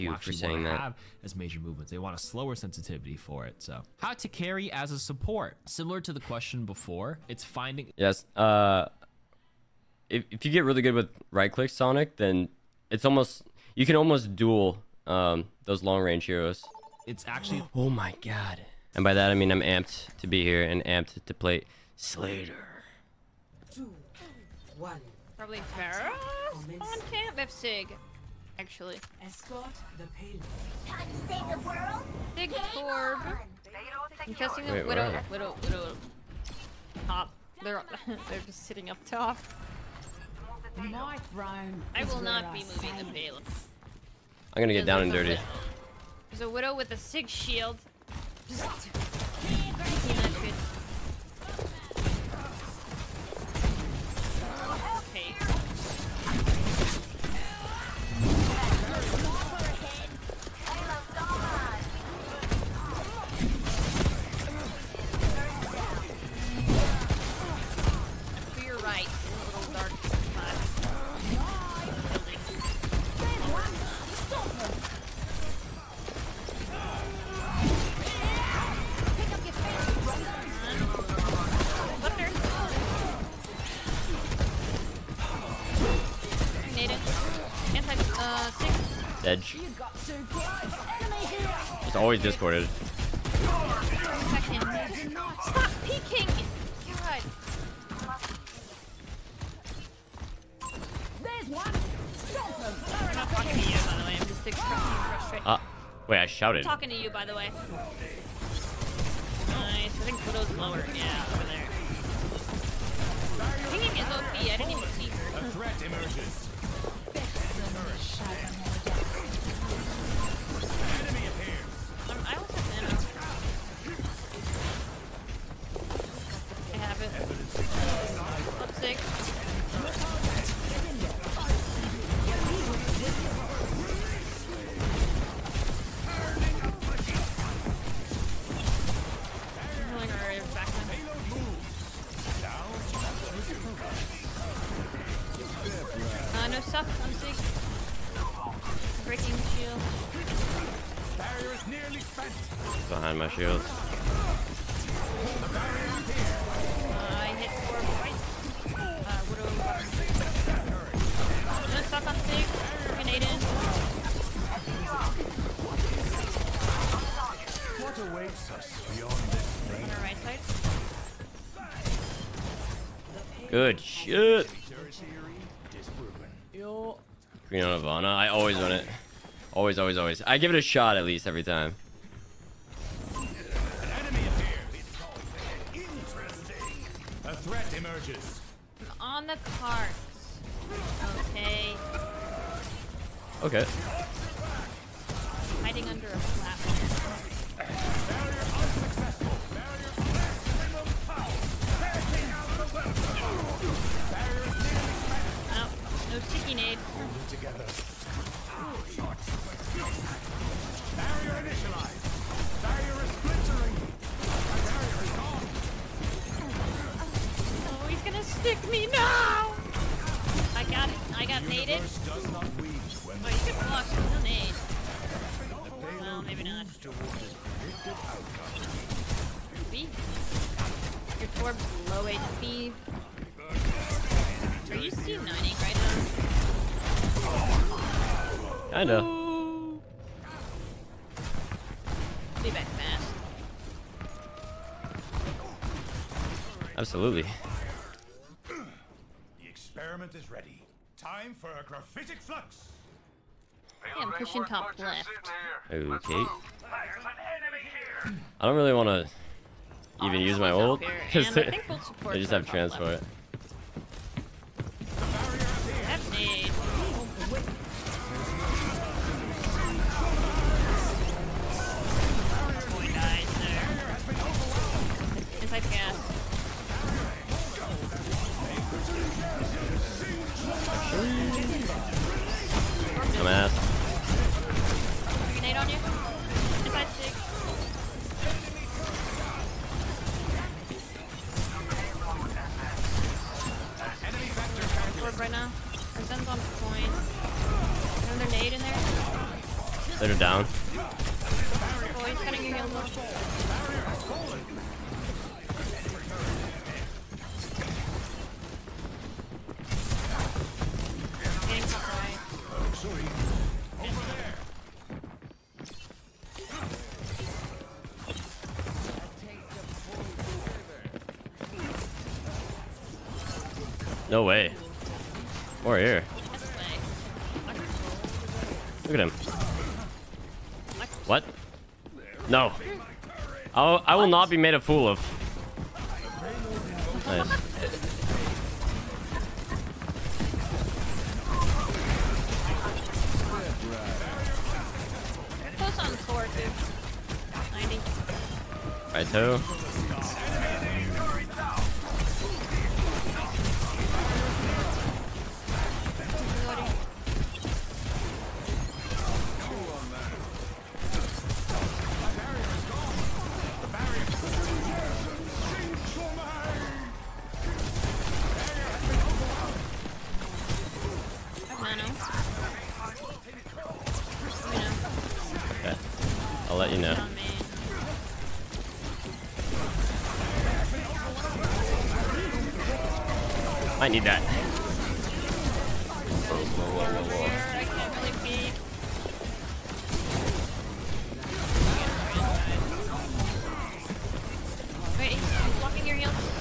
don't you for actually saying want that. have as major movements. They want a slower sensitivity for it. So, how to carry as a support? Similar to the question before, it's finding Yes. Uh, if if you get really good with right click Sonic, then it's almost you can almost duel um those long range heroes. it's actually Oh my god. And by that I mean I'm amped to be here and amped to play Slater. Two, one. Probably Pharah on camp if Sig. Actually. Escort the payload. Time to save the world. Sig Torb. I'm guessing a Wait, where Widow, are they? Widow, Widow. Top. They're, they're just sitting up top. My throne. I will not be moving the say payload. I'm gonna get down and dirty. There's a Widow with a Sig shield. Just Edge. You got too close. Enemy here. It's always discorded. Stop peeking! God. There's one. Stop them. I'm not talking to you, by the way. I'm just expressing frustration. Ah, wait, I shouted. talking to you, by the way. Nice. I think Widow's lower. Yeah, over there. Pinging is OP. I didn't even see her. Threat emerges. Enemy our my side. Good shit. Green on Ivana. I always run it. Always, always, always. I give it a shot at least every time. A threat emerges. On the cards. Okay. Okay. Hiding under a platform. Barrier unsuccessful. Barrier maximum power. Backing out the weapon. Barrier is nearly spent. No. No sticky nade. Together. I got naded. Universe does not weave when Oh, you can block no nade. Well, maybe not. towards. B. Your Torb's low HP. Are you C9ing right Kinda. now? Be back fast. Absolutely. The experiment is ready. Time for a gravitic flux. Yeah, I'm pushing top left. Okay. I don't really want to even use my ult because and I they, think both supports they just are have top Dumbass. Grenade on you. Inside six. Right now. Our Zen's on point. Another nade in there. They're down. Oh, he's cutting your heels off. No way. More here. Look at him. What? No. I'll, I will not be made a fool of. Nice. Close on four, too. 90. Right I'll let you know. I need that. I can't really. Wait, he's blocking your heels.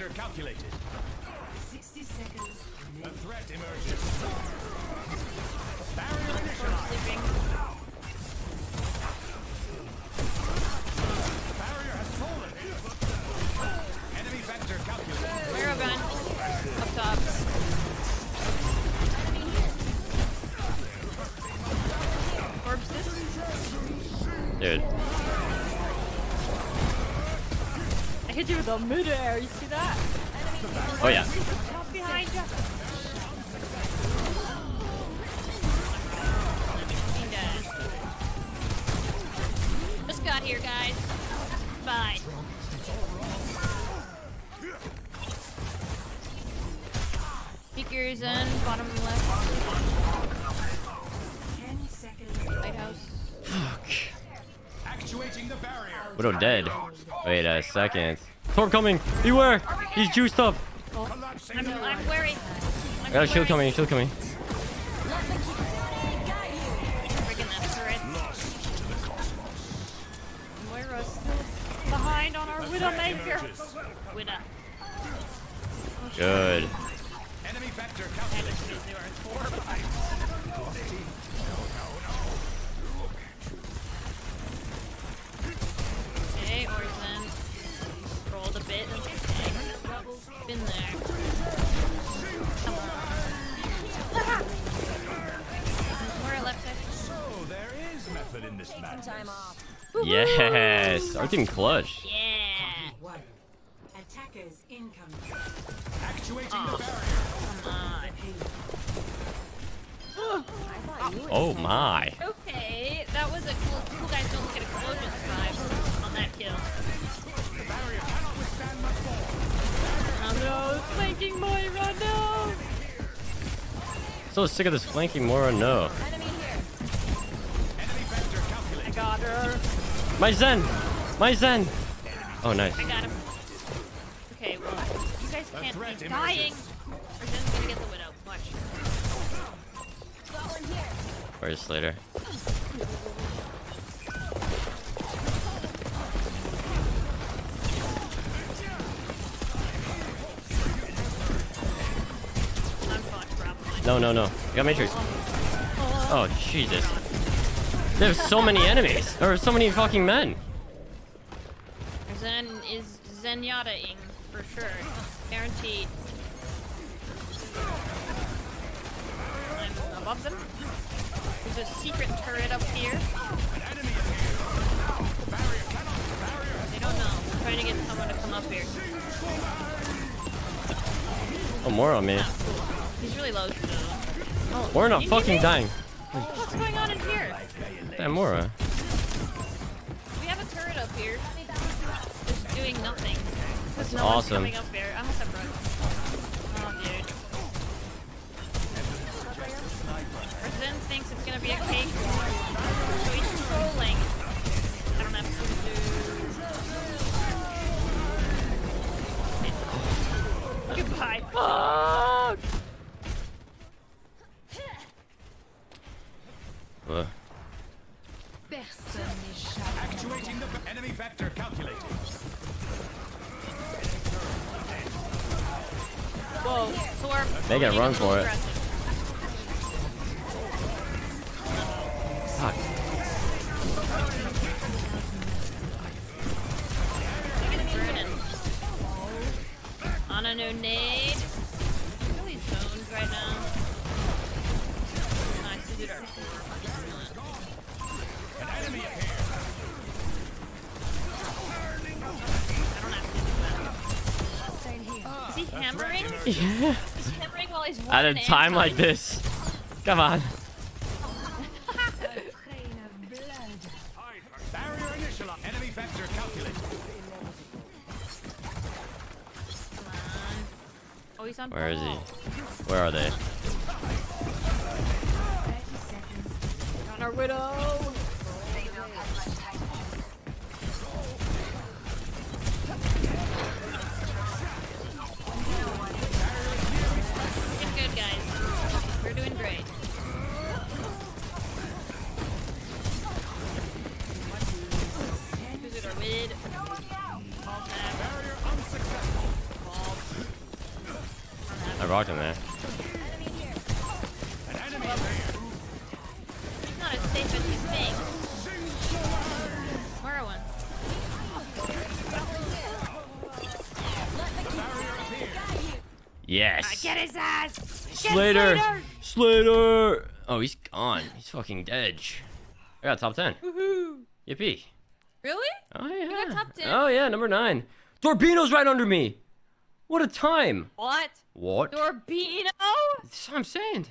Enemy vector calculated. 60 seconds. A threat emerges. Barrier initialized. Barrier has fallen. Enemy vector calculated. Mirror. Up top. Orbs this. Dude. I hit you with a mid-air. You see that? Oh yeah. Actuating the barrier. Widow dead. Wait a second. Torb coming. Beware. He's juiced up. Collapsing I'm, the I'm worried. I'm I got a shield worried. coming. Shield coming. Freaking that turret. Moira's still behind on our Widowmaker. Widow. Good. Enemy vector I Yes. Our team clutch. Yeah. Attackers incoming. Actuating Oh. the barrier. Come on. Oh my. Okay, that was a cool. Cool guys don't get explosions vibe on that kill. The barrier cannot withstand much more. Oh no, flanking Moira, no! So sick of this flanking Moira. No. Enemy vector I calculated. got her. My Zen. My Zen. Oh nice. I got him. Okay, well, you guys can't threat be emerges. dying. Or Zen's gonna get the widow. Watch. Where's Slater? I'm fucked. No, no, no. I got Matrix. Oh, oh, oh. oh Jesus. There's so many enemies. There are so many fucking men. Zen is Zenyatta-ing for sure. Guaranteed. I'm above them. There's a secret turret up here. They don't know. I'm trying to get someone to come up here. Oh, more on me. He's really low still. Oh, We're not fucking dying. What's going on in here? Damn Moira. We have a turret up here. Just doing nothing. Because no Awesome. coming up. I almost have broke. Oh, dude. Resident thinks it's gonna be a cake. So he's trolling. I don't have to do. Goodbye. Ugh. Actuating the enemy vector calculated. Whoa. So They gotta run for it. Fuck. Burning. On a no nade. Yeah. Is he hammering while he's At a time like this. Come on. Barrier initial. Enemy vector calculated. Come on. Oh, he's on Where is he? Where are they? On our widow. I rocked him there. He's not as safe as you think. Where? Yes. Get his ass! Get Slater. Slater! Slater. Oh, he's gone. He's fucking dead. I got top 10. Woohoo! Yippee. Really? Oh, yeah. got top 10? Oh, yeah, number 9. Torpedo's right under me. What a time. What? What? Dorbino? That's what I'm saying.